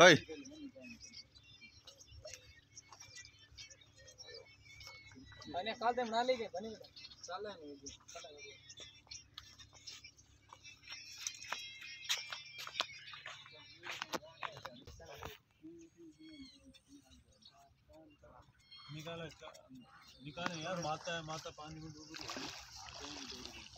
ओए। बने काल दे बना लेंगे बने चल है निकाला निकाले यार माता है माता पानी में डूब रही है।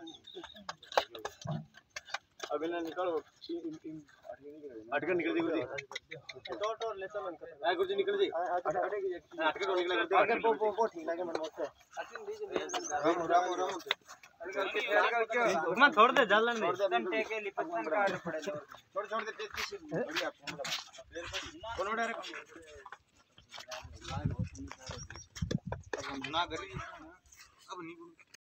निकलो अटकर निकल जी गुरुजी। टोर टोर ले चलो आ गुरुजी निकल जी। अटकर को निकला गुरुजी। अगर वो वो ठीक लगे मन मोसे अतिन दीजिए राम राम राम। मैं छोड़ दे जलन में तन टेके लिपटन का पड़े छोड़ छोड़ दे तेज किसी बढ़िया कौन उड़ा रे। ना करी। अब नहीं